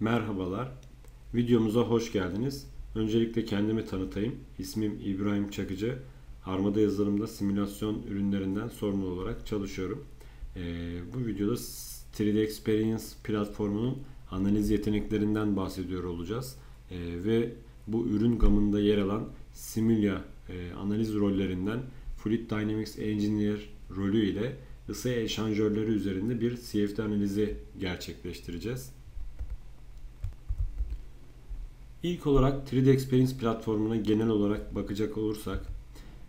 Merhabalar. Videomuza hoş geldiniz. Öncelikle kendimi tanıtayım. İsmim İbrahim Çakıcı. Armada yazılımda simülasyon ürünlerinden sorumlu olarak çalışıyorum. Ee, bu videoda 3D Experience platformunun analiz yeteneklerinden bahsediyor olacağız. Ee, ve bu ürün gamında yer alan Simulya e, analiz rollerinden Fluid Dynamics Engineer rolü ile ısı eşanjörleri üzerinde bir CFD analizi gerçekleştireceğiz. İlk olarak 3D Experience platformuna genel olarak bakacak olursak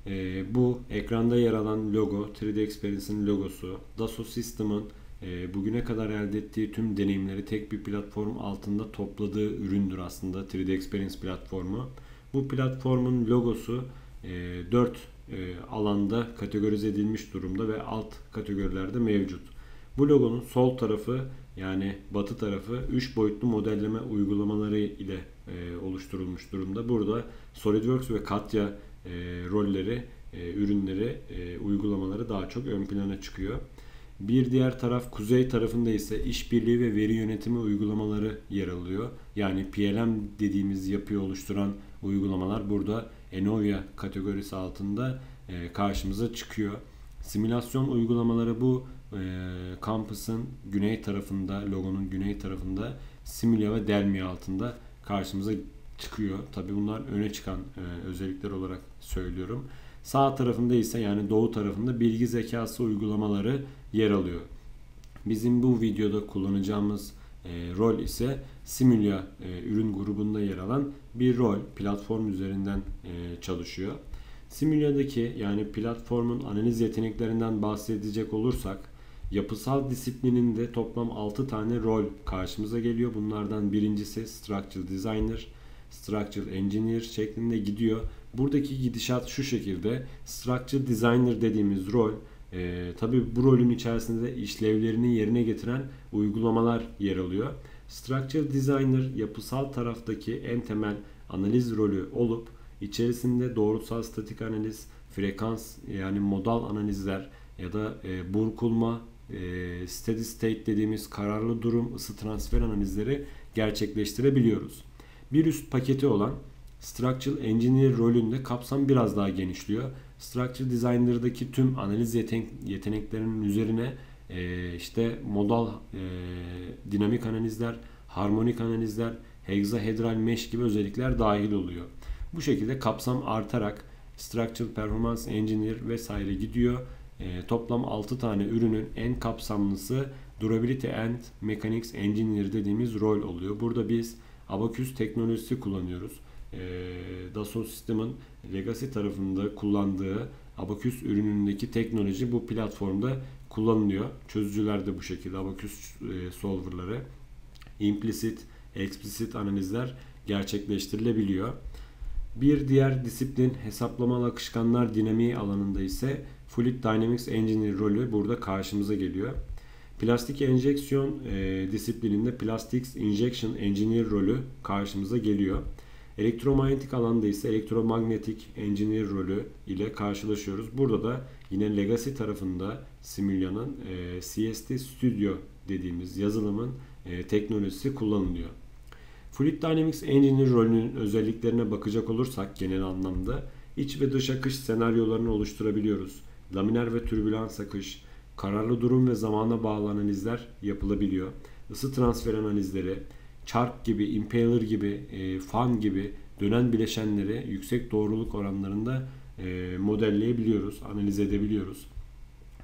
e, bu ekranda yer alan logo 3D Experience'ın logosu Dassault System'ın e, bugüne kadar elde ettiği tüm deneyimleri tek bir platform altında topladığı üründür aslında 3D Experience platformu. Bu platformun logosu e, 4 e, alanda kategorize edilmiş durumda ve alt kategorilerde mevcut. Bu logonun sol tarafı yani batı tarafı 3 boyutlu modelleme uygulamaları ile e, oluşturulmuş durumda. Burada SolidWorks ve Katya e, rolleri, e, ürünleri, uygulamaları daha çok ön plana çıkıyor. Bir diğer taraf kuzey tarafında ise işbirliği ve veri yönetimi uygulamaları yer alıyor. Yani PLM dediğimiz yapıyı oluşturan uygulamalar burada Enovia kategorisi altında karşımıza çıkıyor. Simülasyon uygulamaları bu e, kampüsün güney tarafında, logonun güney tarafında Simulya ve Delmi altında karşımıza çıkıyor. Tabi bunlar öne çıkan e, özellikler olarak söylüyorum. Sağ tarafında ise yani doğu tarafında bilgi zekası uygulamaları yer alıyor. Bizim bu videoda kullanacağımız e, rol ise Simulya e, ürün grubunda yer alan bir rol. Platform üzerinden e, çalışıyor. Simulya'daki yani platformun analiz yeteneklerinden bahsedecek olursak yapısal disiplininde toplam 6 tane rol karşımıza geliyor. Bunlardan birincisi Structural Designer, Structural Engineer şeklinde gidiyor. Buradaki gidişat şu şekilde. Structural Designer dediğimiz rol e, tabi bu rolün içerisinde işlevlerini yerine getiren uygulamalar yer alıyor. Structural Designer yapısal taraftaki en temel analiz rolü olup içerisinde doğrusal statik analiz, frekans yani modal analizler ya da e, burkulma, e, steady state dediğimiz kararlı durum, ısı transfer analizleri gerçekleştirebiliyoruz. Bir üst paketi olan Structural Engineer rolünde kapsam biraz daha genişliyor. Structural Designer'daki tüm analiz yeteneklerinin üzerine e, işte modal e, dinamik analizler, harmonik analizler, hexahedral mesh gibi özellikler dahil oluyor. Bu şekilde kapsam artarak Structural Performance Engineer vesaire gidiyor. E, toplam 6 tane ürünün en kapsamlısı Durability and Mechanics Engineer dediğimiz rol oluyor. Burada biz Abacus teknolojisi kullanıyoruz. E, Dassault System'ın Legacy tarafında kullandığı Abacus ürünündeki teknoloji bu platformda kullanılıyor. Çözücüler de bu şekilde Abacus e, solverları implicit, explicit analizler gerçekleştirilebiliyor. Bir diğer disiplin hesaplamalı akışkanlar dinamiği alanında ise Fluid Dynamics Engineer rolü burada karşımıza geliyor. Plastik enjeksiyon e, disiplininde Plastics Injection Engineer rolü karşımıza geliyor. Elektromanyetik alanda ise elektromanyetik engineer rolü ile karşılaşıyoruz. Burada da yine Legacy tarafında Simulyan'ın e, CST Studio dediğimiz yazılımın e, teknolojisi kullanılıyor. Fluid Dynamics Engineer rolünün özelliklerine bakacak olursak genel anlamda iç ve dış akış senaryolarını oluşturabiliyoruz. Laminer ve türbülans akış, kararlı durum ve zamana bağlı analizler yapılabiliyor. Isı transfer analizleri, çark gibi, impaler gibi, e, fan gibi dönen bileşenleri yüksek doğruluk oranlarında e, modelleyebiliyoruz, analiz edebiliyoruz.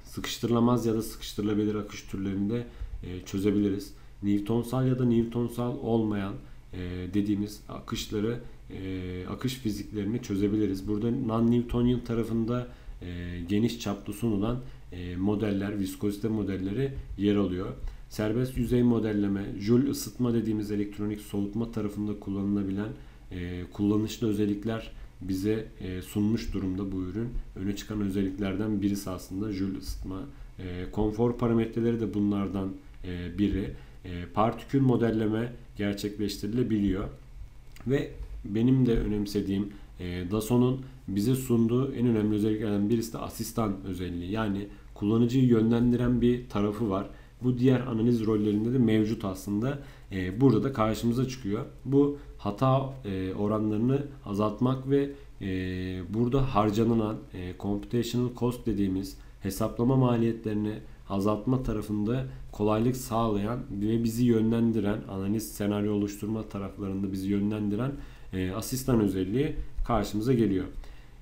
Sıkıştırılamaz ya da sıkıştırılabilir akış türlerinde e, çözebiliriz. Newtonsal ya da Newtonsal olmayan e, dediğimiz akışları, e, akış fiziklerini çözebiliriz. Burada non-Newtonian tarafında e, geniş çaplı sunulan e, modeller, viskozite modelleri yer alıyor. Serbest yüzey modelleme, Joule ısıtma dediğimiz elektronik soğutma tarafında kullanılabilen e, kullanışlı özellikler bize e, sunmuş durumda bu ürün. Öne çıkan özelliklerden birisi aslında Joule ısıtma. E, konfor parametreleri de bunlardan e, biri. E, partikül modelleme gerçekleştirilebiliyor. Ve benim de önemsediğim e, Daso'nun bize sunduğu en önemli özelliklerden birisi de asistan özelliği. Yani kullanıcıyı yönlendiren bir tarafı var. Bu diğer analiz rollerinde de mevcut aslında. e, burada da karşımıza çıkıyor. Bu hata e, oranlarını azaltmak ve e, burada harcanılan e, computational cost dediğimiz hesaplama maliyetlerini azaltma tarafında kolaylık sağlayan ve bizi yönlendiren, analiz senaryo oluşturma taraflarında bizi yönlendiren e, asistan özelliği karşımıza geliyor.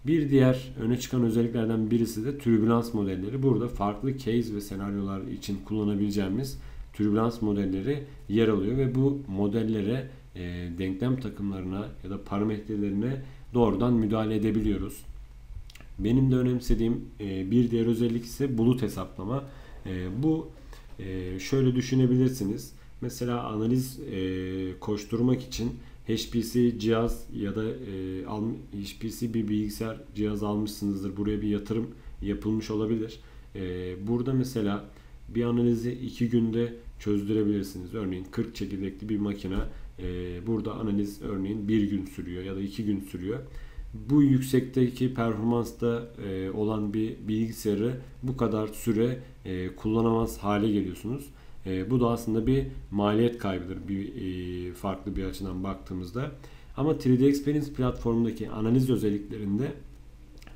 Bir diğer öne çıkan özelliklerden birisi de türbülans modelleri. Burada farklı case ve senaryolar için kullanabileceğimiz türbülans modelleri yer alıyor ve bu modellere e, denklem takımlarına ya da parametrelerine doğrudan müdahale edebiliyoruz. Benim de önemsediğim e, bir diğer özellik ise bulut hesaplama. E, bu e, şöyle düşünebilirsiniz. Mesela analiz e, koşturmak için HPC cihaz ya da e, al, HPC bir bilgisayar cihaz almışsınızdır. Buraya bir yatırım yapılmış olabilir. E, burada mesela bir analizi iki günde çözdürebilirsiniz. Örneğin 40 çekirdekli bir makine e, burada analiz örneğin bir gün sürüyor ya da iki gün sürüyor. Bu yüksekteki performansta e, olan bir bilgisayarı bu kadar süre e, kullanamaz hale geliyorsunuz. E, bu da aslında bir maliyet kaybıdır bir e, farklı bir açıdan baktığımızda. Ama 3D Experience platformundaki analiz özelliklerinde,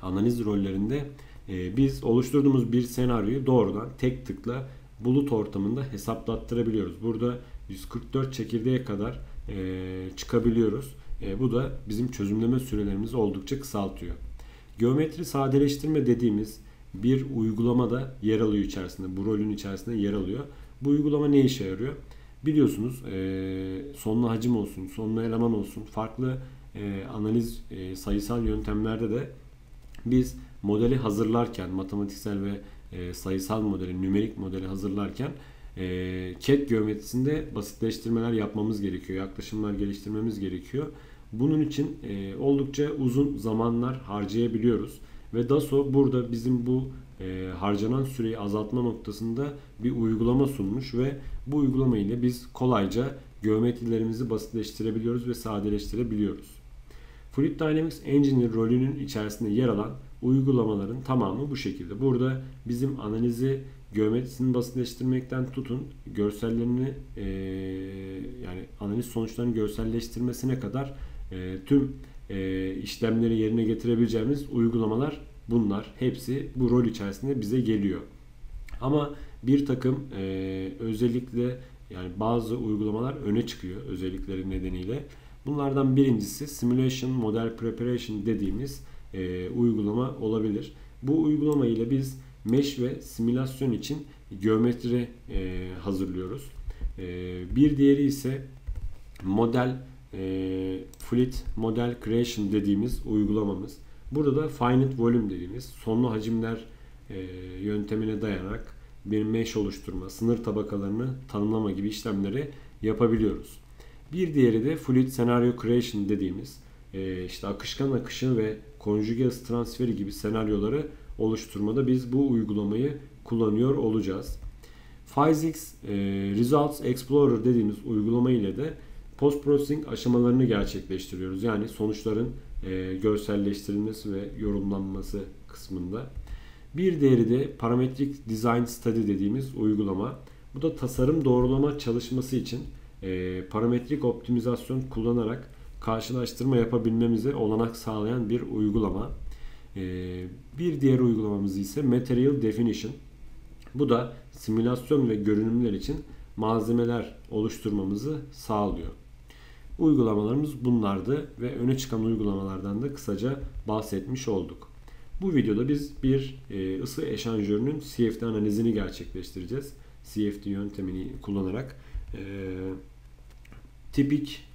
analiz rollerinde e, biz oluşturduğumuz bir senaryoyu doğrudan tek tıkla bulut ortamında hesaplattırabiliyoruz. Burada 144 çekirdeğe kadar e, çıkabiliyoruz. E, bu da bizim çözümleme sürelerimizi oldukça kısaltıyor. Geometri sadeleştirme dediğimiz bir uygulama da yer alıyor içerisinde. Bu rolün içerisinde yer alıyor. Bu uygulama ne işe yarıyor? Biliyorsunuz e, sonlu hacim olsun, sonlu eleman olsun farklı e, analiz e, sayısal yöntemlerde de biz modeli hazırlarken matematiksel ve e, sayısal modeli, nümerik modeli hazırlarken e, CAD geometrisinde basitleştirmeler yapmamız gerekiyor. Yaklaşımlar geliştirmemiz gerekiyor. Bunun için e, oldukça uzun zamanlar harcayabiliyoruz. Ve DASO burada bizim bu e, harcanan süreyi azaltma noktasında bir uygulama sunmuş ve bu uygulama ile biz kolayca geometrilerimizi basitleştirebiliyoruz ve sadeleştirebiliyoruz. Fluid Dynamics Engineer rolünün içerisinde yer alan uygulamaların tamamı bu şekilde. Burada bizim analizi geometrisini basitleştirmekten tutun görsellerini e, yani analiz sonuçlarını görselleştirmesine kadar e, tüm e, işlemleri yerine getirebileceğimiz uygulamalar bunlar. Hepsi bu rol içerisinde bize geliyor. Ama bir takım e, özellikle yani bazı uygulamalar öne çıkıyor özellikleri nedeniyle. Bunlardan birincisi Simulation Model Preparation dediğimiz e, uygulama olabilir. Bu uygulama ile biz mesh ve simülasyon için geometri e, hazırlıyoruz. E, bir diğeri ise model e, Fluid Model Creation dediğimiz uygulamamız. Burada da Finite Volume dediğimiz sonlu hacimler e, yöntemine dayanarak bir mesh oluşturma, sınır tabakalarını tanımlama gibi işlemleri yapabiliyoruz. Bir diğeri de Fluid Scenario Creation dediğimiz e, işte akışkan akışı ve konjüge ısı transferi gibi senaryoları oluşturmada biz bu uygulamayı kullanıyor olacağız. Physics e, Results Explorer dediğimiz uygulama ile de post processing aşamalarını gerçekleştiriyoruz. Yani sonuçların e, görselleştirilmesi ve yorumlanması kısmında. Bir diğeri de Parametric Design Study dediğimiz uygulama. Bu da tasarım doğrulama çalışması için e, parametrik optimizasyon kullanarak karşılaştırma yapabilmemize olanak sağlayan bir uygulama. E, bir diğer uygulamamız ise Material Definition. Bu da simülasyon ve görünümler için malzemeler oluşturmamızı sağlıyor. Uygulamalarımız bunlardı ve öne çıkan uygulamalardan da kısaca bahsetmiş olduk. Bu videoda biz bir e, ısı eşanjörünün CFD analizini gerçekleştireceğiz. CFD yöntemini kullanarak e, tipik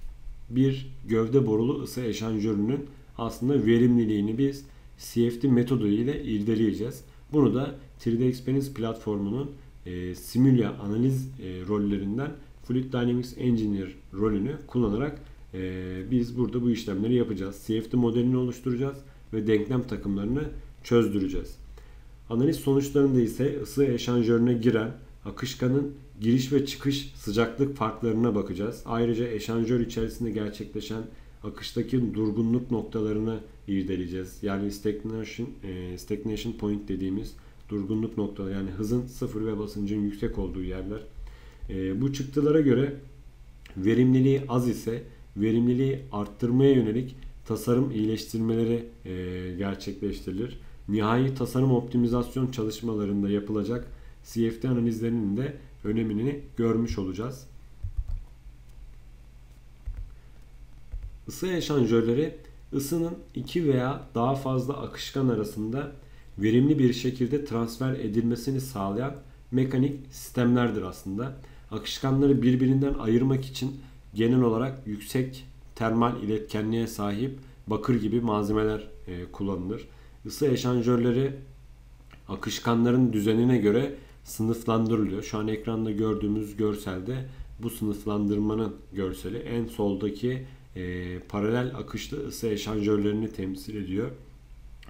bir gövde borulu ısı eşanjörünün aslında verimliliğini biz CFD metodu ile irdeleyeceğiz. Bunu da 3D Experience platformunun e, simülya analiz e, rollerinden Fluid Dynamics Engineer rolünü kullanarak e, biz burada bu işlemleri yapacağız. CFD modelini oluşturacağız ve denklem takımlarını çözdüreceğiz. Analiz sonuçlarında ise ısı eşanjörüne giren akışkanın giriş ve çıkış sıcaklık farklarına bakacağız. Ayrıca eşanjör içerisinde gerçekleşen akıştaki durgunluk noktalarını irdeleyeceğiz. Yani stagnation, e, stagnation point dediğimiz durgunluk noktaları yani hızın sıfır ve basıncın yüksek olduğu yerler. E, bu çıktılara göre Verimliliği az ise verimliliği arttırmaya yönelik tasarım iyileştirmeleri e, gerçekleştirilir. Nihai tasarım optimizasyon çalışmalarında yapılacak CFD analizlerinin de önemini görmüş olacağız. Isı eşanjörleri ısının iki veya daha fazla akışkan arasında verimli bir şekilde transfer edilmesini sağlayan mekanik sistemlerdir aslında. Akışkanları birbirinden ayırmak için genel olarak yüksek termal iletkenliğe sahip bakır gibi malzemeler e, kullanılır. Isı eşanjörleri akışkanların düzenine göre sınıflandırılıyor. Şu an ekranda gördüğümüz görselde bu sınıflandırmanın görseli en soldaki e, paralel akışlı ısı eşanjörlerini temsil ediyor.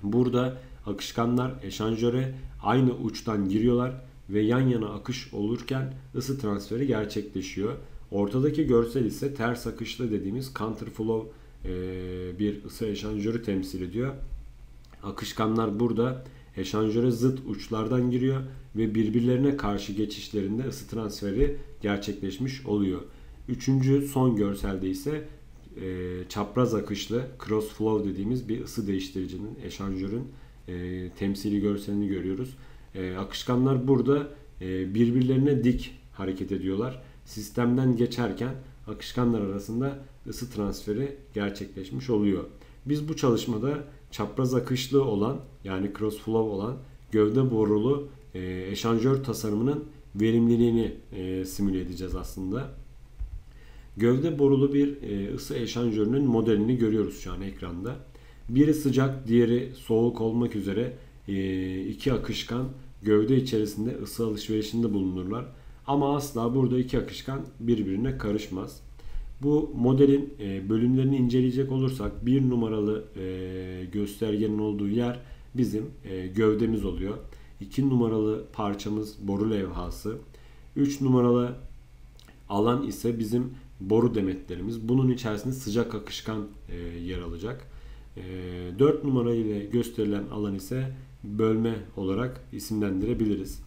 Burada akışkanlar eşanjöre aynı uçtan giriyorlar ve yan yana akış olurken ısı transferi gerçekleşiyor. Ortadaki görsel ise ters akışlı dediğimiz counterflow e, bir ısı eşanjörü temsil ediyor. Akışkanlar burada eşanjöre zıt uçlardan giriyor ve birbirlerine karşı geçişlerinde ısı transferi gerçekleşmiş oluyor. Üçüncü son görselde ise e, çapraz akışlı cross flow dediğimiz bir ısı değiştiricinin, eşanjörün e, temsili görselini görüyoruz. E, akışkanlar burada e, birbirlerine dik hareket ediyorlar. Sistemden geçerken akışkanlar arasında ısı transferi gerçekleşmiş oluyor. Biz bu çalışmada çapraz akışlı olan yani cross flow olan gövde borulu e, eşanjör tasarımının verimliliğini e, simüle edeceğiz aslında. Gövde borulu bir e, ısı eşanjörünün modelini görüyoruz şu an ekranda. Biri sıcak, diğeri soğuk olmak üzere e, iki akışkan gövde içerisinde ısı alışverişinde bulunurlar. Ama asla burada iki akışkan birbirine karışmaz. Bu modelin e, bölümlerini inceleyecek olursak bir numaralı göstergenin olduğu yer bizim gövdemiz oluyor. 2 numaralı parçamız boru levhası. 3 numaralı alan ise bizim boru demetlerimiz. Bunun içerisinde sıcak akışkan e, yer alacak. E, 4 numara ile gösterilen alan ise bölme olarak isimlendirebiliriz.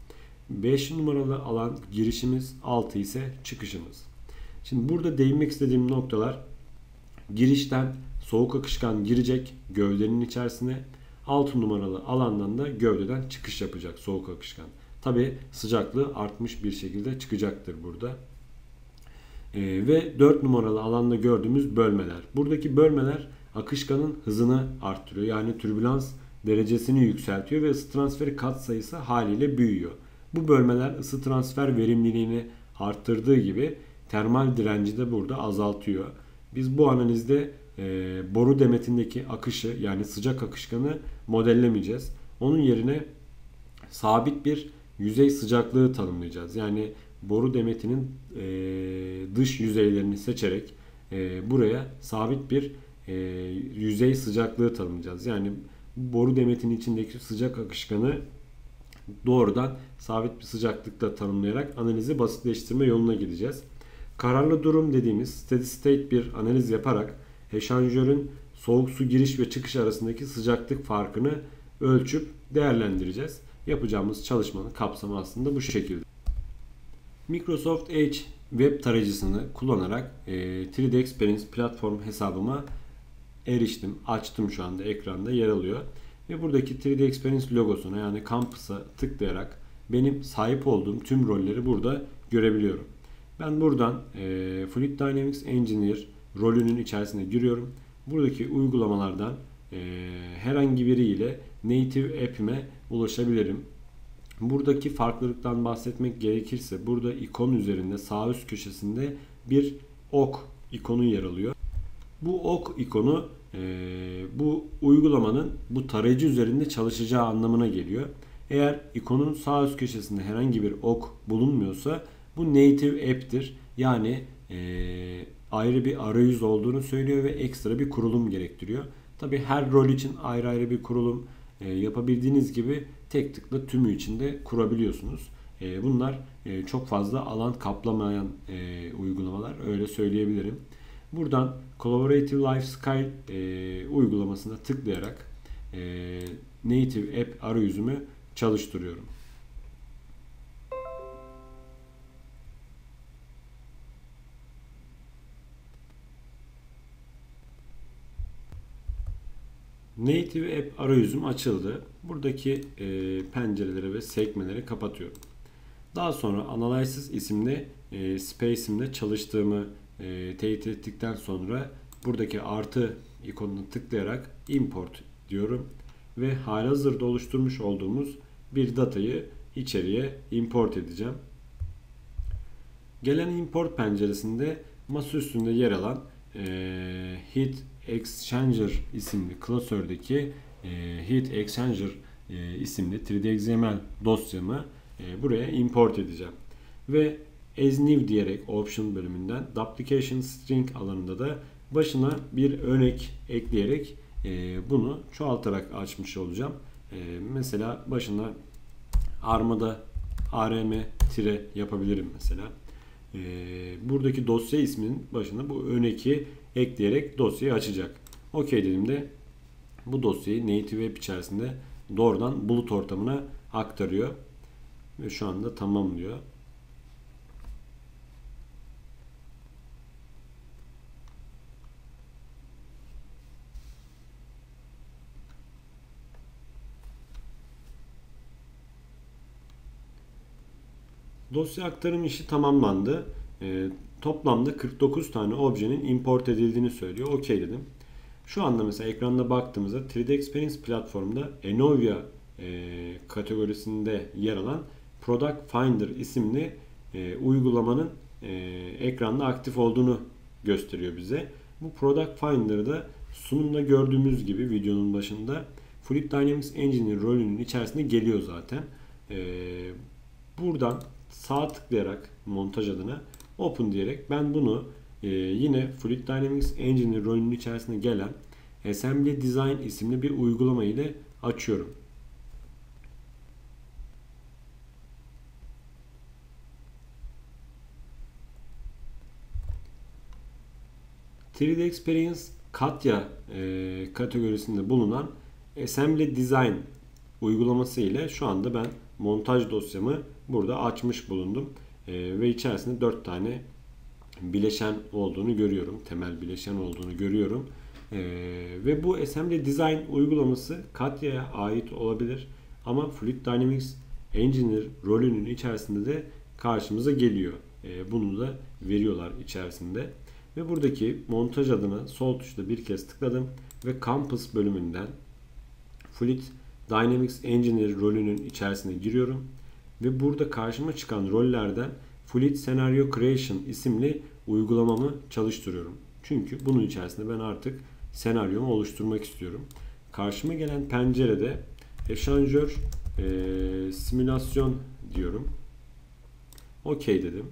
5 numaralı alan girişimiz, 6 ise çıkışımız. Şimdi burada değinmek istediğim noktalar girişten soğuk akışkan girecek gövdenin içerisine 6 numaralı alandan da gövdeden çıkış yapacak soğuk akışkan. Tabi sıcaklığı artmış bir şekilde çıkacaktır burada. Ee, ve 4 numaralı alanda gördüğümüz bölmeler. Buradaki bölmeler akışkanın hızını arttırıyor. Yani türbülans derecesini yükseltiyor ve ısı transferi kat sayısı haliyle büyüyor. Bu bölmeler ısı transfer verimliliğini arttırdığı gibi termal direnci de burada azaltıyor. Biz bu analizde e, boru demetindeki akışı yani sıcak akışkanı modellemeyeceğiz. Onun yerine sabit bir yüzey sıcaklığı tanımlayacağız. Yani boru demetinin e, dış yüzeylerini seçerek e, buraya sabit bir e, yüzey sıcaklığı tanımlayacağız. Yani boru demetinin içindeki sıcak akışkanı doğrudan sabit bir sıcaklıkla tanımlayarak analizi basitleştirme yoluna gideceğiz. Kararlı durum dediğimiz steady state bir analiz yaparak eşanjörün soğuk su giriş ve çıkış arasındaki sıcaklık farkını ölçüp değerlendireceğiz. Yapacağımız çalışmanın kapsamı aslında bu şekilde. Microsoft Edge web tarayıcısını kullanarak e, 3D Experience platform hesabıma eriştim. Açtım şu anda ekranda yer alıyor. Ve buradaki 3D Experience logosuna yani Campus'a tıklayarak benim sahip olduğum tüm rolleri burada görebiliyorum. Ben buradan e, Fluid Dynamics Engineer rolünün içerisine giriyorum. Buradaki uygulamalardan e, herhangi biriyle native app'ime ulaşabilirim. Buradaki farklılıktan bahsetmek gerekirse burada ikon üzerinde sağ üst köşesinde bir ok ikonu yer alıyor. Bu ok ikonu e, bu uygulamanın bu tarayıcı üzerinde çalışacağı anlamına geliyor. Eğer ikonun sağ üst köşesinde herhangi bir ok bulunmuyorsa bu native app'tir. Yani e, ayrı bir arayüz olduğunu söylüyor ve ekstra bir kurulum gerektiriyor. Tabi her rol için ayrı ayrı bir kurulum e, yapabildiğiniz gibi tek tıkla tümü içinde kurabiliyorsunuz. E, bunlar e, çok fazla alan kaplamayan e, uygulamalar öyle söyleyebilirim. Buradan Collaborative Life Sky e, uygulamasına tıklayarak e, Native App arayüzümü çalıştırıyorum. Native App arayüzüm açıldı. Buradaki e, pencereleri ve sekmeleri kapatıyorum. Daha sonra Analysis isimli e, Space'imde çalıştığımı e, teyit ettikten sonra buradaki artı ikonuna tıklayarak import diyorum ve halihazırda oluşturmuş olduğumuz bir datayı içeriye import edeceğim. Gelen import penceresinde masa üstünde yer alan e, Heat Exchanger isimli klasördeki e, Heat Exchanger e, isimli 3D dosyamı e, buraya import edeceğim. Ve as new diyerek option bölümünden duplication string alanında da başına bir örnek ekleyerek e, bunu çoğaltarak açmış olacağım. E, mesela başına armada arm tire yapabilirim mesela. E, buradaki dosya isminin başına bu örneği ekleyerek dosyayı açacak. OK dediğimde bu dosyayı native web içerisinde doğrudan bulut ortamına aktarıyor. Ve şu anda tamam diyor. Dosya aktarım işi tamamlandı. E, toplamda 49 tane objenin import edildiğini söylüyor. Okey dedim. Şu anda mesela ekranda baktığımızda 3D Experience platformunda Enovia e, kategorisinde yer alan Product Finder isimli e, uygulamanın e, ekranda aktif olduğunu gösteriyor bize. Bu Product Finder'da sunumda gördüğümüz gibi videonun başında Fluid Dynamics Engine'in rolünün içerisinde geliyor zaten. E, buradan sağ tıklayarak montaj adına Open diyerek ben bunu e, yine Fluid Dynamics Engine'in rolünün içerisinde gelen Assembly Design isimli bir uygulama ile açıyorum. 3D Experience Katya e, kategorisinde bulunan Assembly Design uygulaması ile şu anda ben montaj dosyamı burada açmış bulundum. E, ve içerisinde 4 tane bileşen olduğunu görüyorum. Temel bileşen olduğunu görüyorum. E, ve bu Assembly Design uygulaması Katya'ya ait olabilir. Ama Fluid Dynamics Engineer rolünün içerisinde de karşımıza geliyor. E, bunu da veriyorlar içerisinde. Ve buradaki montaj adına sol tuşla bir kez tıkladım ve Campus bölümünden Fluid Dynamics Engineer rolünün içerisine giriyorum. Ve burada karşıma çıkan rollerden Fluid Scenario Creation isimli uygulamamı çalıştırıyorum. Çünkü bunun içerisinde ben artık senaryomu oluşturmak istiyorum. Karşıma gelen pencerede eşanjör e, simülasyon diyorum. OK dedim.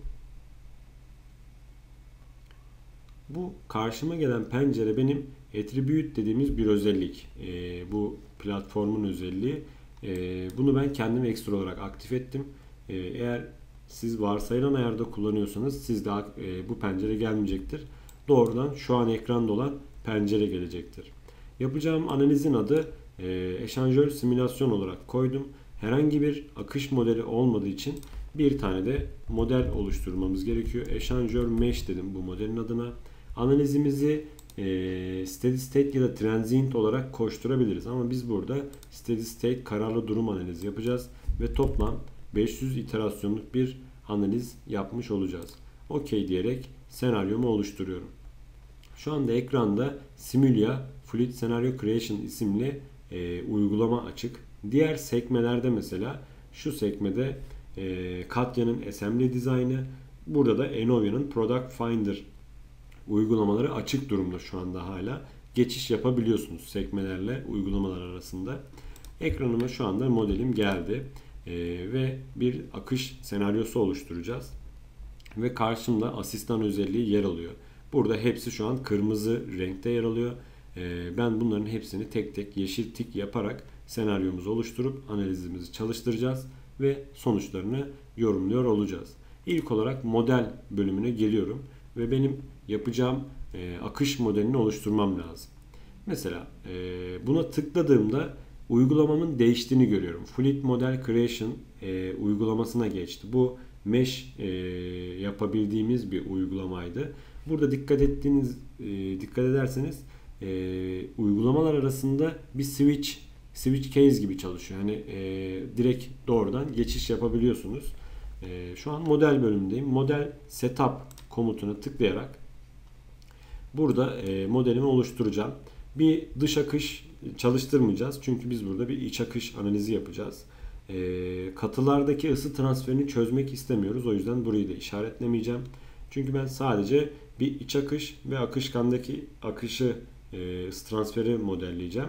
Bu karşıma gelen pencere benim attribute dediğimiz bir özellik. E, bu platformun özelliği. E, bunu ben kendim ekstra olarak aktif ettim. E, eğer siz varsayılan ayarda kullanıyorsanız sizde e, bu pencere gelmeyecektir. Doğrudan şu an ekranda olan pencere gelecektir. Yapacağım analizin adı e, eşanjör simülasyon olarak koydum. Herhangi bir akış modeli olmadığı için bir tane de model oluşturmamız gerekiyor. Eşanjör mesh dedim bu modelin adına. Analizimizi e, steady state ya da transient olarak koşturabiliriz. Ama biz burada steady state kararlı durum analizi yapacağız ve toplam 500 iterasyonluk bir analiz yapmış olacağız. OK diyerek senaryomu oluşturuyorum. Şu anda ekranda Simulia Fluid Scenario Creation isimli e, uygulama açık. Diğer sekmelerde mesela şu sekmede e, Katya'nın Assembly Design'ı, burada da Enovia'nın Product Finder uygulamaları açık durumda şu anda hala. Geçiş yapabiliyorsunuz sekmelerle uygulamalar arasında. Ekranıma şu anda modelim geldi. Ee, ve bir akış senaryosu oluşturacağız. Ve karşımda asistan özelliği yer alıyor. Burada hepsi şu an kırmızı renkte yer alıyor. Ee, ben bunların hepsini tek tek yeşil tik yaparak senaryomuzu oluşturup analizimizi çalıştıracağız ve sonuçlarını yorumluyor olacağız. İlk olarak model bölümüne geliyorum ve benim yapacağım e, akış modelini oluşturmam lazım. Mesela e, buna tıkladığımda uygulamamın değiştiğini görüyorum. Fluid Model Creation e, uygulamasına geçti. Bu mesh e, yapabildiğimiz bir uygulamaydı. Burada dikkat ettiğiniz e, dikkat ederseniz e, uygulamalar arasında bir switch switch case gibi çalışıyor. Yani e, direkt doğrudan geçiş yapabiliyorsunuz. E, şu an model bölümündeyim. Model setup komutuna tıklayarak burada e, modelimi oluşturacağım. Bir dış akış çalıştırmayacağız. Çünkü biz burada bir iç akış analizi yapacağız. E, katılardaki ısı transferini çözmek istemiyoruz. O yüzden burayı da işaretlemeyeceğim. Çünkü ben sadece bir iç akış ve akışkandaki akışı e, transferi modelleyeceğim.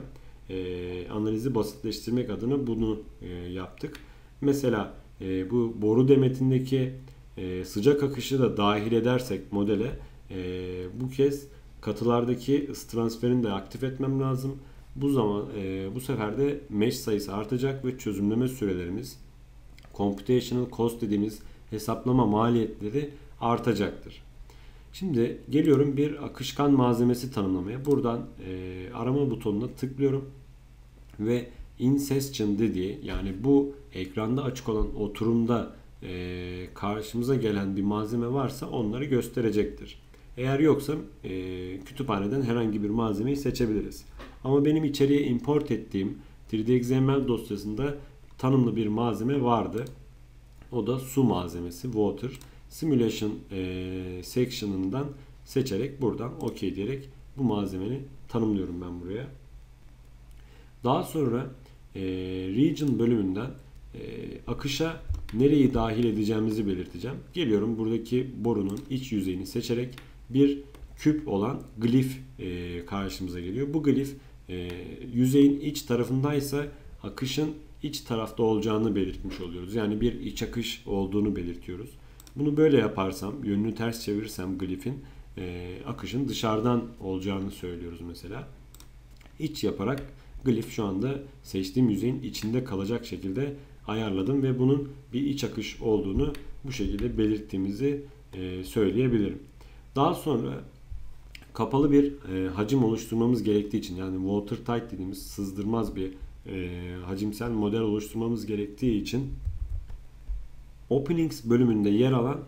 E, analizi basitleştirmek adına bunu e, yaptık. Mesela e, bu boru demetindeki e, sıcak akışı da dahil edersek modele e, bu kez katılardaki transferini de aktif etmem lazım. Bu zaman e, bu sefer de mesh sayısı artacak ve çözümleme sürelerimiz computational cost dediğimiz hesaplama maliyetleri artacaktır. Şimdi geliyorum bir akışkan malzemesi tanımlamaya. Buradan e, arama butonuna tıklıyorum ve in dediği yani bu ekranda açık olan oturumda e, karşımıza gelen bir malzeme varsa onları gösterecektir. Eğer yoksa e, kütüphaneden herhangi bir malzemeyi seçebiliriz. Ama benim içeriye import ettiğim 3D XML dosyasında tanımlı bir malzeme vardı. O da su malzemesi, water. Simulation e, section'ından seçerek buradan OK diyerek bu malzemeyi tanımlıyorum ben buraya. Daha sonra e, region bölümünden e, akışa nereyi dahil edeceğimizi belirteceğim. Geliyorum buradaki borunun iç yüzeyini seçerek bir küp olan glif e, karşımıza geliyor. Bu glif e, yüzeyin iç tarafındaysa akışın iç tarafta olacağını belirtmiş oluyoruz. Yani bir iç akış olduğunu belirtiyoruz. Bunu böyle yaparsam, yönünü ters çevirirsem glifin e, akışın dışarıdan olacağını söylüyoruz mesela. İç yaparak glif şu anda seçtiğim yüzeyin içinde kalacak şekilde ayarladım ve bunun bir iç akış olduğunu bu şekilde belirttiğimizi e, söyleyebilirim. Daha sonra kapalı bir e, hacim oluşturmamız gerektiği için yani watertight dediğimiz sızdırmaz bir e, hacimsel model oluşturmamız gerektiği için Openings bölümünde yer alan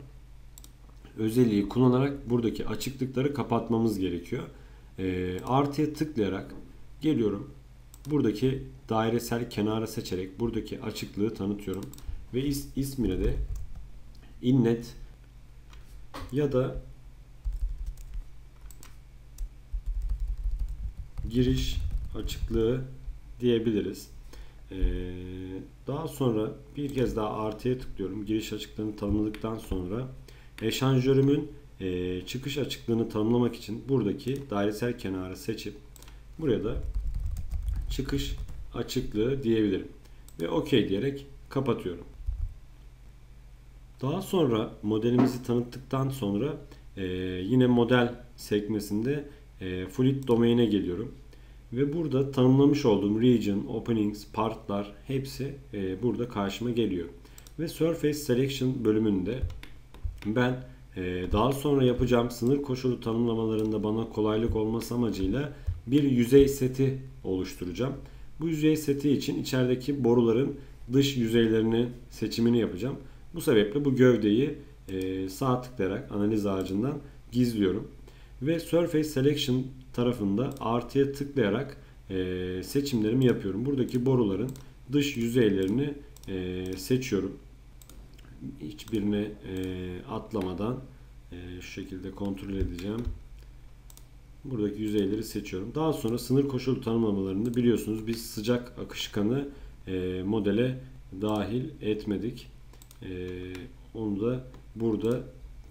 özelliği kullanarak buradaki açıklıkları kapatmamız gerekiyor. E, artıya tıklayarak geliyorum. Buradaki dairesel kenarı seçerek buradaki açıklığı tanıtıyorum. Ve is, ismine de inlet ya da giriş açıklığı diyebiliriz. Ee, daha sonra bir kez daha artıya tıklıyorum. Giriş açıklığını tanımladıktan sonra eşanjörümün e, çıkış açıklığını tanımlamak için buradaki dairesel kenarı seçip buraya da çıkış açıklığı diyebilirim. Ve OK diyerek kapatıyorum. Daha sonra modelimizi tanıttıktan sonra e, yine model sekmesinde e, fluid domain'e geliyorum. Ve burada tanımlamış olduğum region, openings, partlar hepsi e, burada karşıma geliyor. Ve surface selection bölümünde ben e, daha sonra yapacağım sınır koşulu tanımlamalarında bana kolaylık olması amacıyla bir yüzey seti oluşturacağım. Bu yüzey seti için içerideki boruların dış yüzeylerini seçimini yapacağım. Bu sebeple bu gövdeyi e, sağ tıklayarak analiz ağacından gizliyorum. Ve Surface Selection tarafında artıya tıklayarak e, seçimlerimi yapıyorum. Buradaki boruların dış yüzeylerini e, seçiyorum. Hiçbirini e, atlamadan şu şekilde kontrol edeceğim. Buradaki yüzeyleri seçiyorum. Daha sonra sınır koşulu tanımlamalarını biliyorsunuz biz sıcak akışkanı modele dahil etmedik. Onu da burada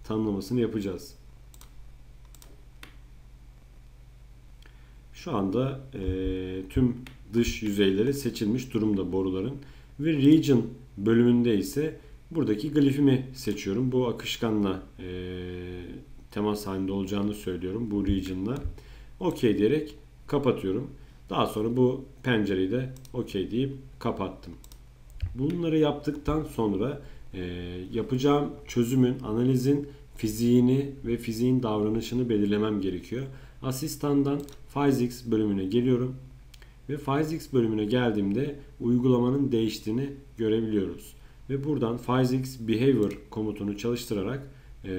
tanımlamasını yapacağız. Şu anda e, tüm dış yüzeyleri seçilmiş durumda boruların. Ve region bölümünde ise buradaki glifimi seçiyorum. Bu akışkanla e, temas halinde olacağını söylüyorum bu region'la. OK diyerek kapatıyorum. Daha sonra bu pencereyi de OK deyip kapattım. Bunları yaptıktan sonra e, yapacağım çözümün, analizin fiziğini ve fiziğin davranışını belirlemem gerekiyor. Asistandan PhysX bölümüne geliyorum. Ve PhysX bölümüne geldiğimde uygulamanın değiştiğini görebiliyoruz. Ve buradan PhysX Behavior komutunu çalıştırarak e,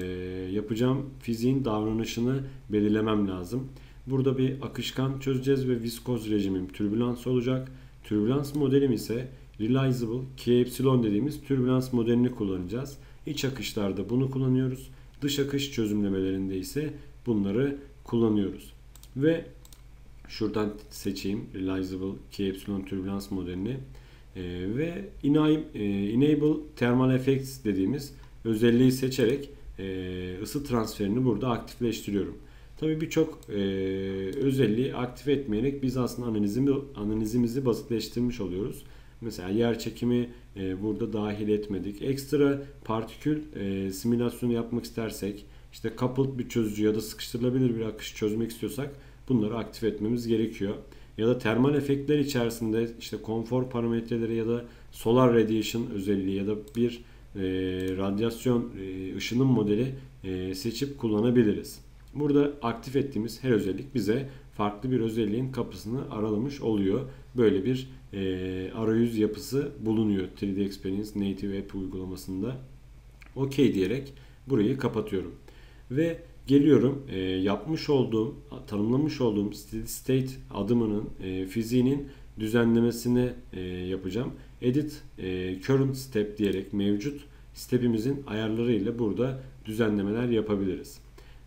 yapacağım fiziğin davranışını belirlemem lazım. Burada bir akışkan çözeceğiz ve viskoz rejimim türbülans olacak. Türbülans modelim ise Realizable K epsilon dediğimiz türbülans modelini kullanacağız. İç akışlarda bunu kullanıyoruz. Dış akış çözümlemelerinde ise bunları kullanıyoruz. Ve şuradan seçeyim Realizable K epsilon türbülans modelini. Ee, ve e, Enable Thermal Effects dediğimiz özelliği seçerek e, ısı transferini burada aktifleştiriyorum. Tabi birçok e, özelliği aktif etmeyerek biz aslında analizimi, analizimizi basitleştirmiş oluyoruz. Mesela yer çekimi e, burada dahil etmedik. Ekstra partikül e, simülasyonu yapmak istersek işte coupled bir çözücü ya da sıkıştırılabilir bir akış çözmek istiyorsak bunları aktif etmemiz gerekiyor. Ya da termal efektler içerisinde işte konfor parametreleri ya da solar radiation özelliği ya da bir e, radyasyon e, ışınım modeli e, seçip kullanabiliriz. Burada aktif ettiğimiz her özellik bize farklı bir özelliğin kapısını aralamış oluyor. Böyle bir e, arayüz yapısı bulunuyor 3D Experience Native App uygulamasında. OK diyerek burayı kapatıyorum. Ve geliyorum e, yapmış olduğum, tanımlamış olduğum steady state adımının e, fiziğinin düzenlemesini e, yapacağım. Edit e, current step diyerek mevcut step'imizin ayarlarıyla burada düzenlemeler yapabiliriz.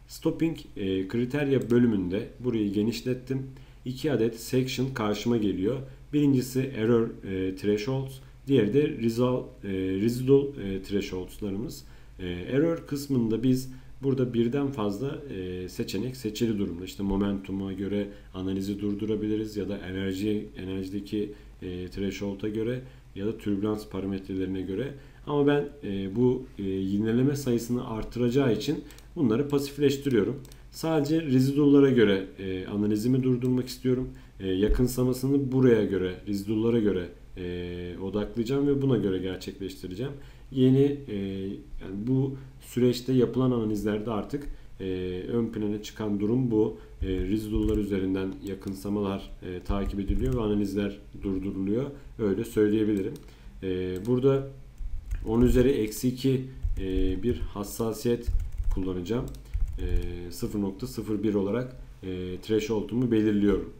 Stopping e, kriterya bölümünde burayı genişlettim. 2 adet section karşıma geliyor. Birincisi error e, thresholds, diğeri de result, e, residual e, thresholds'larımız. E, error kısmında biz burada birden fazla e, seçenek seçili durumda. İşte momentuma göre analizi durdurabiliriz ya da enerji enerjideki e, threshold'a göre ya da türbülans parametrelerine göre. Ama ben e, bu e, sayısını artıracağı için bunları pasifleştiriyorum. Sadece rezidullara göre e, analizimi durdurmak istiyorum. Yakınsamasını buraya göre, rezidullara göre odaklayacağım ve buna göre gerçekleştireceğim. Yeni yani bu süreçte yapılan analizlerde artık e, ön plana çıkan durum bu. E, rezidullar üzerinden yakınsamalar e, takip ediliyor ve analizler durduruluyor. Öyle söyleyebilirim. E, burada 10 üzeri eksi 2 e, bir hassasiyet kullanacağım. 0.01 ee, olarak e, threshold'umu belirliyorum.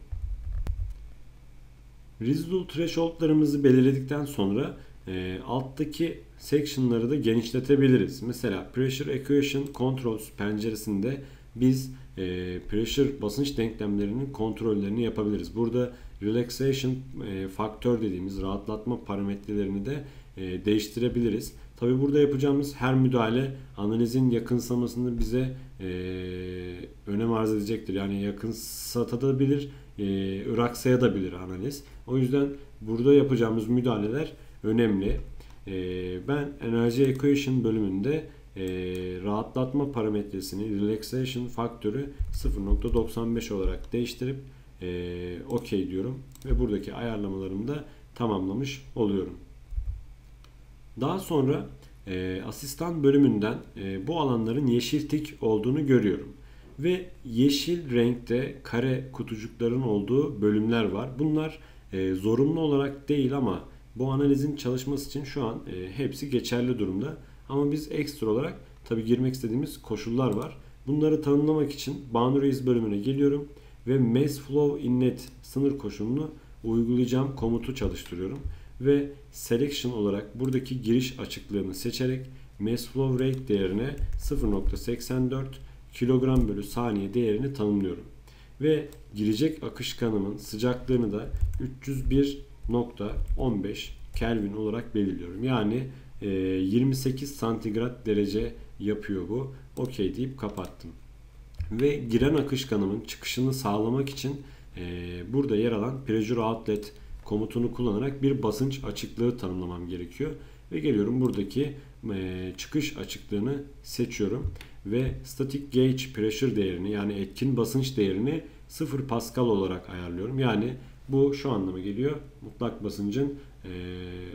Residual threshold'larımızı belirledikten sonra e, alttaki section'ları da genişletebiliriz. Mesela Pressure Equation Controls penceresinde biz e, pressure basınç denklemlerinin kontrollerini yapabiliriz. Burada relaxation e, faktör dediğimiz rahatlatma parametrelerini de e, değiştirebiliriz. Tabi burada yapacağımız her müdahale analizin yakınsamasını bize e, önem arz edecektir. Yani yakınsatabilir, e, ıraksayabilir analiz. O yüzden burada yapacağımız müdahaleler önemli. E, ben enerji equation bölümünde e, rahatlatma parametresini relaxation faktörü 0.95 olarak değiştirip e, OK diyorum ve buradaki ayarlamalarımı da tamamlamış oluyorum. Daha sonra e, asistan bölümünden e, bu alanların yeşil tik olduğunu görüyorum. Ve yeşil renkte kare kutucukların olduğu bölümler var. Bunlar zorunlu olarak değil ama bu analizin çalışması için şu an e, hepsi geçerli durumda. Ama biz ekstra olarak tabi girmek istediğimiz koşullar var. Bunları tanımlamak için boundaries bölümüne geliyorum ve mass flow inlet sınır koşulunu uygulayacağım komutu çalıştırıyorum ve selection olarak buradaki giriş açıklığını seçerek mass flow rate değerine 0.84 kilogram bölü saniye değerini tanımlıyorum. Ve girecek akışkanımın sıcaklığını da 301.15 Kelvin olarak belirliyorum. Yani 28 e, santigrat derece yapıyor bu. OK deyip kapattım. Ve giren akışkanımın çıkışını sağlamak için e, burada yer alan pressure outlet komutunu kullanarak bir basınç açıklığı tanımlamam gerekiyor. Ve geliyorum buradaki e, çıkış açıklığını seçiyorum. Ve static gauge pressure değerini yani etkin basınç değerini 0 Pascal olarak ayarlıyorum. Yani bu şu anlama geliyor. Mutlak basıncın e,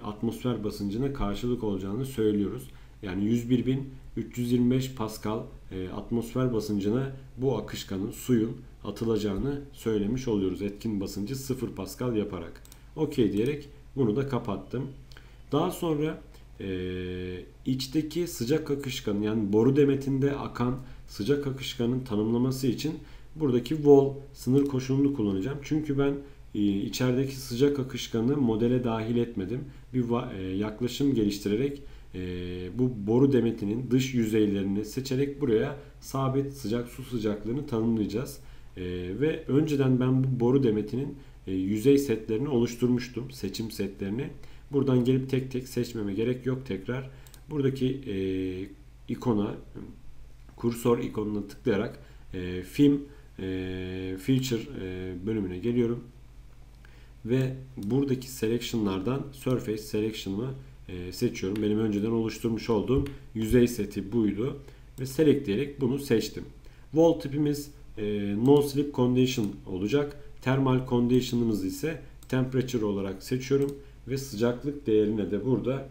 atmosfer basıncına karşılık olacağını söylüyoruz. Yani 101.325 Pascal e, atmosfer basıncına bu akışkanın suyun atılacağını söylemiş oluyoruz. Etkin basıncı 0 Pascal yaparak. OK diyerek bunu da kapattım. Daha sonra e, içteki sıcak akışkanın yani boru demetinde akan sıcak akışkanın tanımlaması için Buradaki wall sınır koşulunu kullanacağım. Çünkü ben içerideki sıcak akışkanı modele dahil etmedim. Bir e, yaklaşım geliştirerek e, bu boru demetinin dış yüzeylerini seçerek buraya sabit sıcak su sıcaklığını tanımlayacağız. Ve önceden ben bu boru demetinin yüzey setlerini oluşturmuştum. Seçim setlerini. Buradan gelip tek tek seçmeme gerek yok tekrar. Buradaki ikona kursor ikonuna tıklayarak film feature bölümüne geliyorum ve buradaki selection'lardan surface selection'ımı e, seçiyorum. Benim önceden oluşturmuş olduğum yüzey seti buydu ve select diyerek bunu seçtim. Wall tipimiz e, no slip condition olacak. Thermal condition'ımız ise temperature olarak seçiyorum ve sıcaklık değerine de burada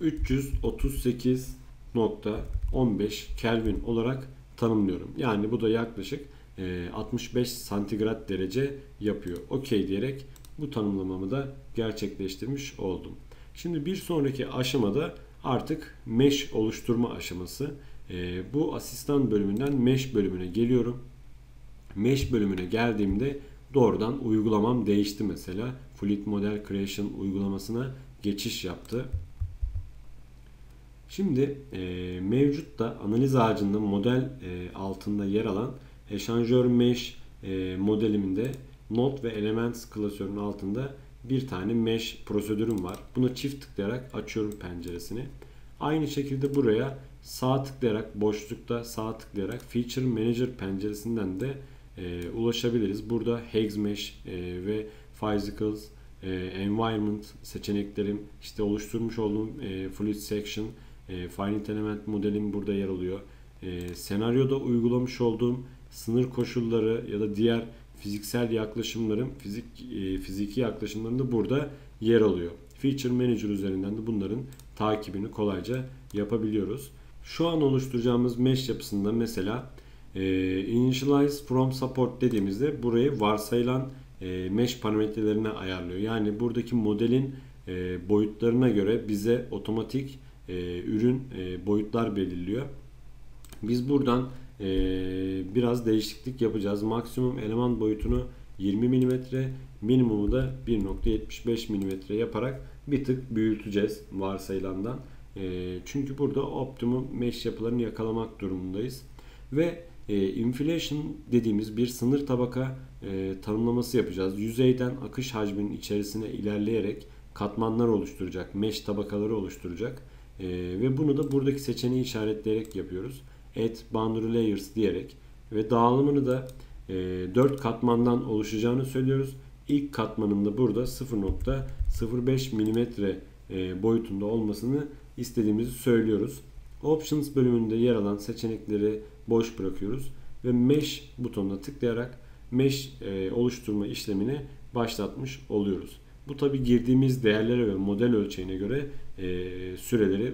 338.15 Kelvin olarak tanımlıyorum. Yani bu da yaklaşık 65 e, santigrat derece yapıyor. Okey diyerek bu tanımlamamı da gerçekleştirmiş oldum. Şimdi bir sonraki aşamada artık mesh oluşturma aşaması. E, bu asistan bölümünden mesh bölümüne geliyorum. Mesh bölümüne geldiğimde doğrudan uygulamam değişti mesela. Fluid Model Creation uygulamasına geçiş yaptı. Şimdi e, mevcut da analiz ağacında model e, altında yer alan Eşanjör Mesh e, modeliminde Node ve Elements klasörünün altında bir tane mesh prosedürüm var. Buna çift tıklayarak açıyorum penceresini. Aynı şekilde buraya sağ tıklayarak boşlukta sağ tıklayarak Feature Manager penceresinden de e, ulaşabiliriz. Burada Hex Mesh e, ve Physicals, e, Environment seçeneklerim, işte oluşturmuş olduğum e, Fluid Section, e, Finite Element modelim burada yer alıyor. E, senaryoda uygulamış olduğum sınır koşulları ya da diğer fiziksel yaklaşımların fizik e, fiziki yaklaşımlarında burada yer alıyor. Feature Manager üzerinden de bunların takibini kolayca yapabiliyoruz. Şu an oluşturacağımız mesh yapısında mesela e, initialize from support dediğimizde burayı varsayılan e, mesh parametrelerine ayarlıyor. Yani buradaki modelin e, boyutlarına göre bize otomatik e, ürün e, boyutlar belirliyor. Biz buradan e, biraz değişiklik yapacağız. Maksimum eleman boyutunu 20 mm, minimumu da 1.75 mm yaparak bir tık büyüteceğiz varsayılandan. E, çünkü burada optimum mesh yapılarını yakalamak durumundayız. Ve e, inflation dediğimiz bir sınır tabaka e, tanımlaması yapacağız. Yüzeyden akış hacminin içerisine ilerleyerek katmanlar oluşturacak, mesh tabakaları oluşturacak. E, ve bunu da buradaki seçeneği işaretleyerek yapıyoruz add boundary layers diyerek ve dağılımını da e, 4 katmandan oluşacağını söylüyoruz. İlk katmanında burada 0.05 mm e, boyutunda olmasını istediğimizi söylüyoruz. Options bölümünde yer alan seçenekleri boş bırakıyoruz ve Mesh butonuna tıklayarak Mesh e, oluşturma işlemini başlatmış oluyoruz. Bu tabi girdiğimiz değerlere ve model ölçeğine göre e, süreleri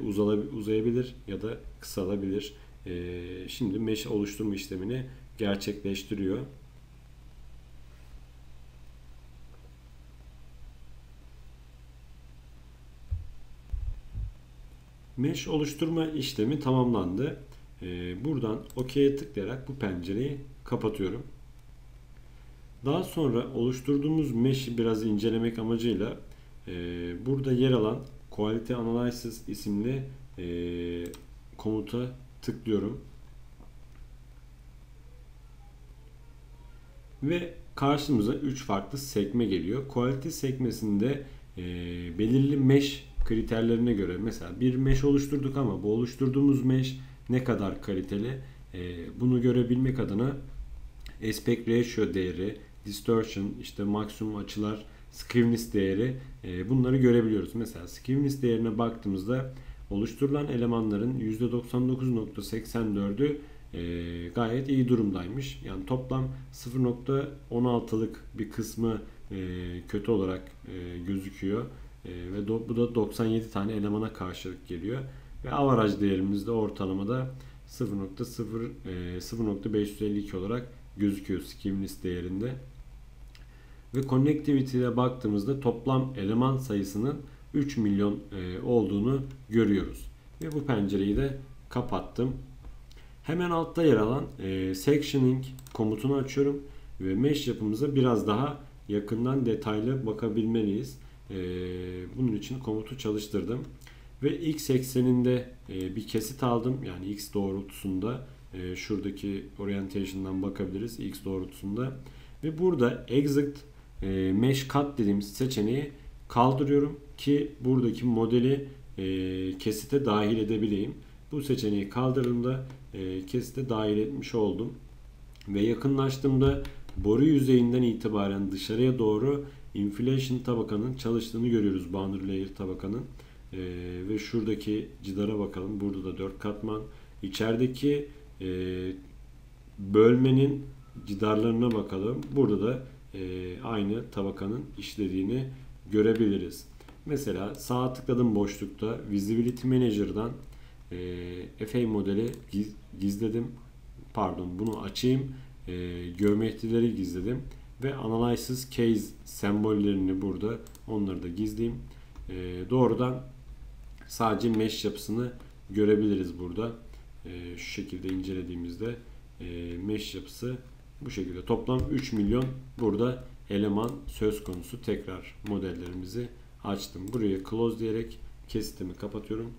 uzayabilir ya da kısalabilir. Ee, şimdi mesh oluşturma işlemini gerçekleştiriyor. Mesh oluşturma işlemi tamamlandı. Ee, buradan OK'ye tıklayarak bu pencereyi kapatıyorum. Daha sonra oluşturduğumuz mesh'i biraz incelemek amacıyla e, burada yer alan Quality Analysis isimli e, komuta tıklıyorum. Ve karşımıza 3 farklı sekme geliyor. Quality sekmesinde e, belirli mesh kriterlerine göre mesela bir mesh oluşturduk ama bu oluşturduğumuz mesh ne kadar kaliteli e, bunu görebilmek adına aspect ratio değeri, distortion, işte maksimum açılar, skewness değeri e, bunları görebiliyoruz. Mesela skewness değerine baktığımızda oluşturulan elemanların %99.84'ü e, gayet iyi durumdaymış. Yani toplam 0.16'lık bir kısmı e, kötü olarak e, gözüküyor. Ve bu da 97 tane elemana karşılık geliyor. Ve avaraj değerimiz de ortalamada 0.0 e, 0.552 olarak gözüküyor skimlist değerinde. Ve connectivity ile baktığımızda toplam eleman sayısının 3 milyon e, olduğunu görüyoruz. Ve bu pencereyi de kapattım. Hemen altta yer alan e, sectioning komutunu açıyorum ve mesh yapımıza biraz daha yakından detaylı bakabilmeliyiz. E, bunun için komutu çalıştırdım. Ve x ekseninde e, bir kesit aldım. Yani x doğrultusunda şuradaki orientation'dan bakabiliriz. x doğrultusunda. Ve burada exit mesh cut dediğimiz seçeneği kaldırıyorum ki buradaki modeli e, kesite dahil edebileyim. Bu seçeneği kaldırdığımda e, kesite dahil etmiş oldum. Ve yakınlaştığımda boru yüzeyinden itibaren dışarıya doğru inflation tabakanın çalıştığını görüyoruz. Boundary layer tabakanın. E, ve şuradaki cidara bakalım. Burada da 4 katman. İçerideki e, bölmenin cidarlarına bakalım. Burada da e, aynı tabakanın işlediğini görebiliriz. Mesela sağ tıkladım boşlukta Visibility Manager'dan e, FA modeli gizledim. Pardon bunu açayım. E, geometrileri gizledim. Ve Analysis Case sembollerini burada onları da gizleyeyim. E, doğrudan sadece mesh yapısını görebiliriz burada. E, şu şekilde incelediğimizde e, mesh yapısı bu şekilde. Toplam 3 milyon burada eleman söz konusu. Tekrar modellerimizi açtım. Buraya close diyerek kesitimi kapatıyorum.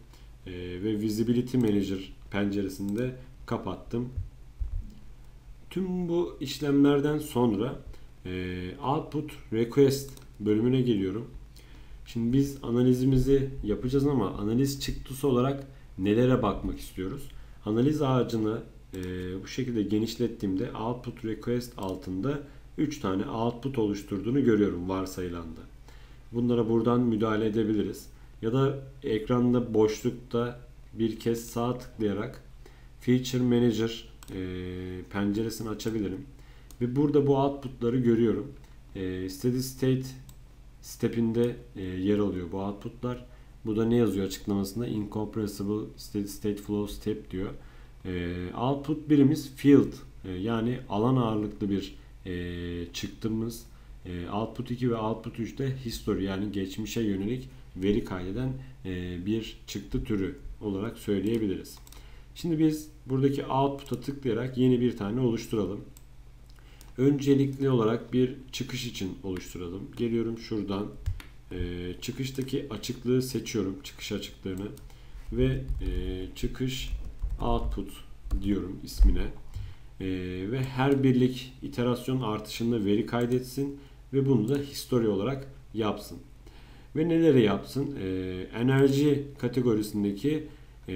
E, ve Visibility Manager penceresinde kapattım. Tüm bu işlemlerden sonra e, Output Request bölümüne geliyorum. Şimdi biz analizimizi yapacağız ama analiz çıktısı olarak nelere bakmak istiyoruz? Analiz ağacını e, bu şekilde genişlettiğimde Output Request altında 3 tane output oluşturduğunu görüyorum varsayılanda. Bunlara buradan müdahale edebiliriz. Ya da ekranda boşlukta bir kez sağ tıklayarak Feature Manager e, penceresini açabilirim. Ve burada bu outputları görüyorum. E, steady State step'inde e, yer alıyor bu outputlar. Bu da ne yazıyor açıklamasında? Incompressible Steady State Flow Step diyor. E, output birimiz field e, yani alan ağırlıklı bir e, çıktığımız e, output 2 ve output 3'te history yani geçmişe yönelik veri kaydeden e, bir çıktı türü olarak söyleyebiliriz. Şimdi biz buradaki output'a tıklayarak yeni bir tane oluşturalım. Öncelikli olarak bir çıkış için oluşturalım. Geliyorum şuradan e, çıkıştaki açıklığı seçiyorum. Çıkış açıklığını ve e, çıkış output diyorum ismine. Ve her birlik iterasyon artışında veri kaydetsin ve bunu da history olarak yapsın. Ve neleri yapsın? E, enerji kategorisindeki e,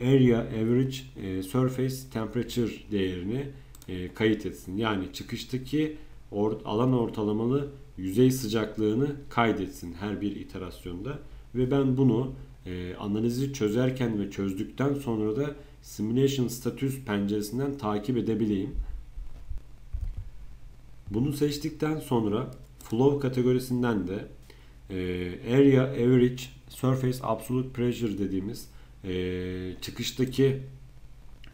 area average e, surface temperature değerini e, kayıt etsin. Yani çıkıştaki or, alan ortalamalı yüzey sıcaklığını kaydetsin her bir iterasyonda ve ben bunu e, analizi çözerken ve çözdükten sonra da simulation status penceresinden takip edebileyim. Bunu seçtikten sonra flow kategorisinden de e, area average surface absolute pressure dediğimiz e, çıkıştaki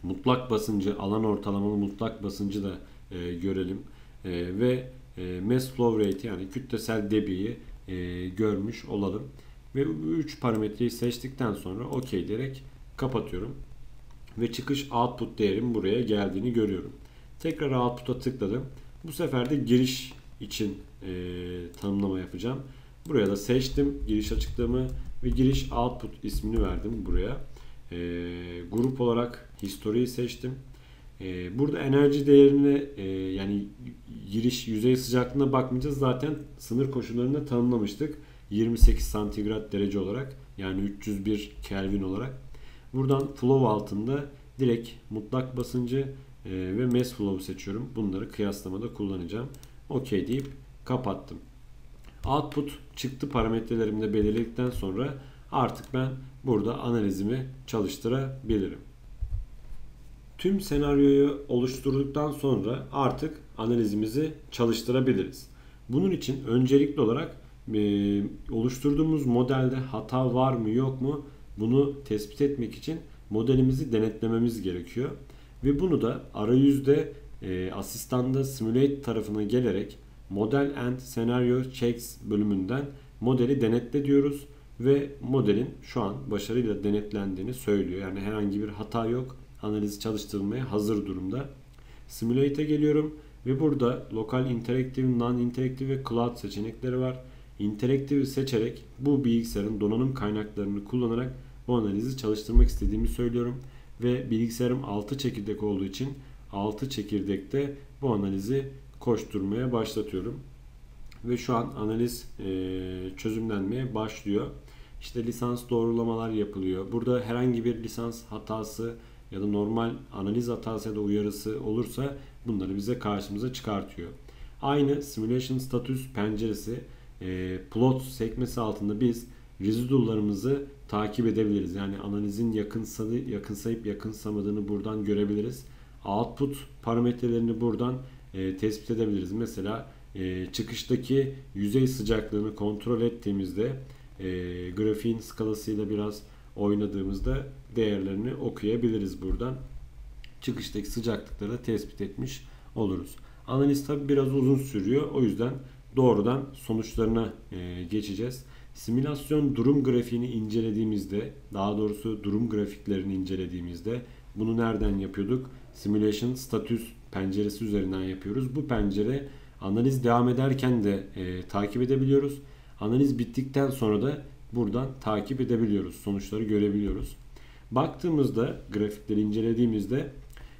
mutlak basıncı, alan ortalamalı mutlak basıncı da e, görelim. Ve mass flow rate yani kütlesel debiyi görmüş olalım. Ve 3 parametreyi seçtikten sonra OK diyerek kapatıyorum. Ve çıkış output değerim buraya geldiğini görüyorum. Tekrar output'a tıkladım. Bu sefer de giriş için e, tanımlama yapacağım. Buraya da seçtim giriş açıklığımı ve giriş output ismini verdim buraya. E, grup olarak history'yi seçtim. E, burada enerji değerini e, yani giriş yüzey sıcaklığına bakmayacağız. Zaten sınır koşullarında tanımlamıştık. 28 santigrat derece olarak yani 301 Kelvin olarak. Buradan flow altında direkt mutlak basıncı e, ve mass flow seçiyorum. Bunları kıyaslamada kullanacağım. OK deyip kapattım. Output çıktı parametrelerimde belirledikten sonra artık ben burada analizimi çalıştırabilirim. Tüm senaryoyu oluşturduktan sonra artık analizimizi çalıştırabiliriz. Bunun için öncelikli olarak e, oluşturduğumuz modelde hata var mı yok mu bunu tespit etmek için modelimizi denetlememiz gerekiyor. Ve bunu da arayüzde e, asistanda simulate tarafına gelerek model and scenario checks bölümünden modeli denetle diyoruz ve modelin şu an başarıyla denetlendiğini söylüyor. Yani herhangi bir hata yok analizi çalıştırılmaya hazır durumda. Simulate'e geliyorum ve burada lokal interaktif, non-interaktif ve cloud seçenekleri var. Interaktifi seçerek bu bilgisayarın donanım kaynaklarını kullanarak bu analizi çalıştırmak istediğimi söylüyorum. Ve bilgisayarım 6 çekirdek olduğu için 6 çekirdekte bu analizi koşturmaya başlatıyorum. Ve şu an analiz e, çözümlenmeye başlıyor. İşte lisans doğrulamalar yapılıyor. Burada herhangi bir lisans hatası ya da normal analiz hatası ya da uyarısı olursa bunları bize karşımıza çıkartıyor. Aynı simulation status penceresi e, plot sekmesi altında biz residual'larımızı takip edebiliriz. Yani analizin yakınsadı, yakınsayıp yakınsamadığını buradan görebiliriz. Output parametrelerini buradan e, tespit edebiliriz. Mesela e, çıkıştaki yüzey sıcaklığını kontrol ettiğimizde e, grafiğin skalasıyla biraz oynadığımızda değerlerini okuyabiliriz buradan. Çıkıştaki sıcaklıkları da tespit etmiş oluruz. Analiz tabi biraz uzun sürüyor. O yüzden doğrudan sonuçlarına e, geçeceğiz. Simülasyon durum grafiğini incelediğimizde, daha doğrusu durum grafiklerini incelediğimizde bunu nereden yapıyorduk? Simulation status penceresi üzerinden yapıyoruz. Bu pencere analiz devam ederken de e, takip edebiliyoruz. Analiz bittikten sonra da buradan takip edebiliyoruz. Sonuçları görebiliyoruz. Baktığımızda grafikleri incelediğimizde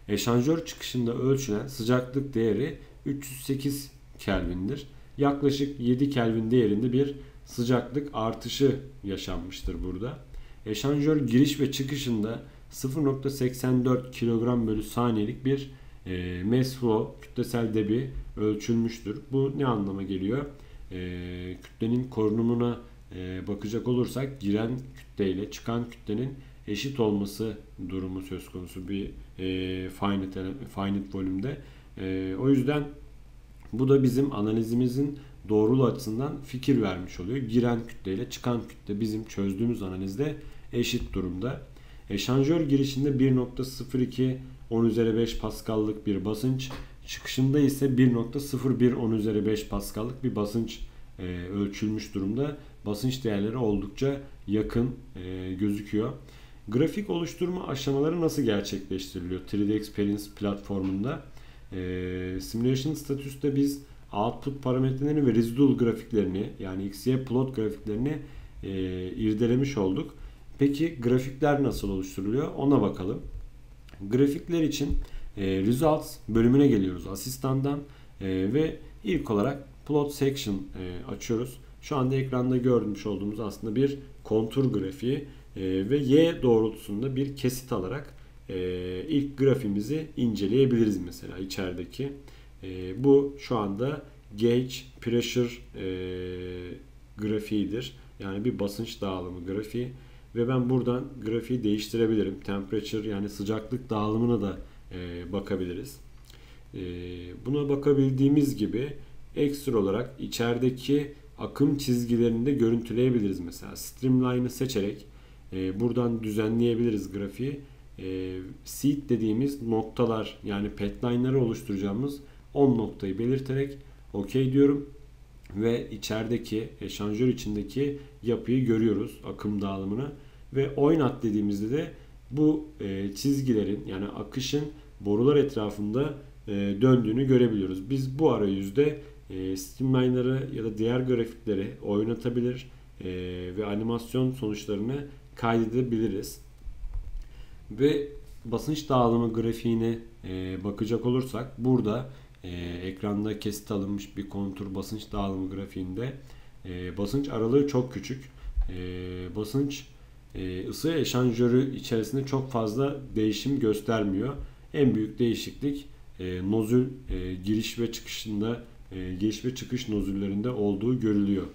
eşanjör çıkışında ölçülen sıcaklık değeri 308 Kelvin'dir. Yaklaşık 7 Kelvin değerinde bir sıcaklık artışı yaşanmıştır burada. Eşanjör giriş ve çıkışında 0.84 kilogram bölü saniyelik bir e, mass flow kütlesel debi ölçülmüştür. Bu ne anlama geliyor? E, kütlenin korunumuna e, bakacak olursak giren kütleyle çıkan kütlenin eşit olması durumu söz konusu bir e, finite, finite volümde. E, o yüzden bu da bizim analizimizin doğruluğu açısından fikir vermiş oluyor. Giren kütle ile çıkan kütle bizim çözdüğümüz analizde eşit durumda. Eşanjör girişinde 1.02 10 üzeri 5 paskallık bir basınç, çıkışında ise 1.01 10 üzeri 5 paskallık bir basınç e, ölçülmüş durumda. Basınç değerleri oldukça yakın e, gözüküyor. Grafik oluşturma aşamaları nasıl gerçekleştiriliyor 3D Experience platformunda? E, simulation statüste biz output parametrelerini ve residual grafiklerini yani XY plot grafiklerini e, irdelemiş olduk. Peki grafikler nasıl oluşturuluyor? Ona bakalım. Grafikler için e, results bölümüne geliyoruz asistandan e, ve ilk olarak plot section e, açıyoruz. Şu anda ekranda görmüş olduğumuz aslında bir kontur grafiği e, ve y doğrultusunda bir kesit alarak e, ilk grafimizi inceleyebiliriz mesela içerideki. E, bu şu anda gauge pressure e, grafiğidir. Yani bir basınç dağılımı grafiği ve ben buradan grafiği değiştirebilirim. Temperature yani sıcaklık dağılımına da e, bakabiliriz. E, buna bakabildiğimiz gibi ekstra olarak içerideki akım çizgilerini de görüntüleyebiliriz. Mesela streamline'ı seçerek e, buradan düzenleyebiliriz grafiği. E, seed dediğimiz noktalar yani petline'ları oluşturacağımız 10 noktayı belirterek OK diyorum ve içerideki eşanjör içindeki yapıyı görüyoruz akım dağılımını ve oynat dediğimizde de bu e, çizgilerin yani akışın borular etrafında e, döndüğünü görebiliyoruz. Biz bu arayüzde e, streamline'ları ya da diğer grafikleri oynatabilir e, ve animasyon sonuçlarını kaydedebiliriz. Ve basınç dağılımı grafiğine e, bakacak olursak burada e, ekranda kesit alınmış bir kontur basınç dağılımı grafiğinde e, basınç aralığı çok küçük. E, basınç e, ısı eşanjörü içerisinde çok fazla değişim göstermiyor. En büyük değişiklik e, nozül e, giriş ve çıkışında e, giriş ve çıkış nozüllerinde olduğu görülüyor.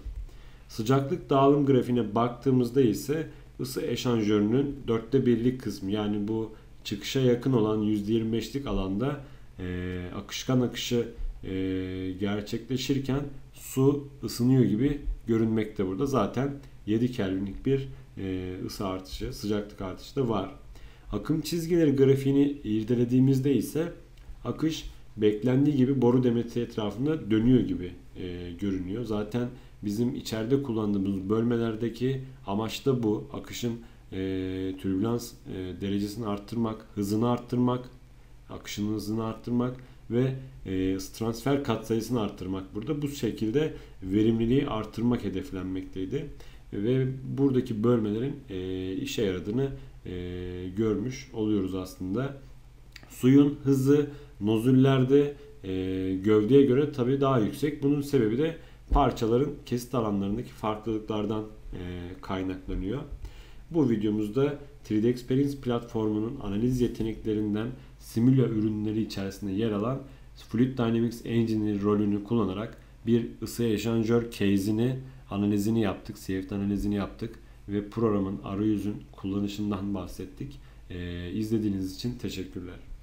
Sıcaklık dağılım grafiğine baktığımızda ise ısı eşanjörünün dörtte birlik kısmı yani bu çıkışa yakın olan %25'lik alanda e, akışkan akışı e, gerçekleşirken su ısınıyor gibi görünmekte burada. Zaten 7 Kelvinlik bir e, ısı artışı, sıcaklık artışı da var. Akım çizgileri grafiğini irdelediğimizde ise akış beklendiği gibi boru demeti etrafında dönüyor gibi e, görünüyor. Zaten bizim içeride kullandığımız bölmelerdeki amaç da bu. Akışın e, türbülans e, derecesini arttırmak, hızını arttırmak, akışının hızını arttırmak ve e, transfer katsayısını arttırmak burada. Bu şekilde verimliliği arttırmak hedeflenmekteydi. Ve buradaki bölmelerin e, işe yaradığını e, görmüş oluyoruz aslında. Suyun hızı nozüllerde e, gövdeye göre tabii daha yüksek. Bunun sebebi de parçaların kesit alanlarındaki farklılıklardan e, kaynaklanıyor. Bu videomuzda 3D Experience platformunun analiz yeteneklerinden Simula ürünleri içerisinde yer alan Fluid Dynamics Engine'in rolünü kullanarak bir ısı eşanjör case'ini analizini yaptık. CFD analizini yaptık ve programın arayüzün kullanışından bahsettik. Ee, izlediğiniz için teşekkürler.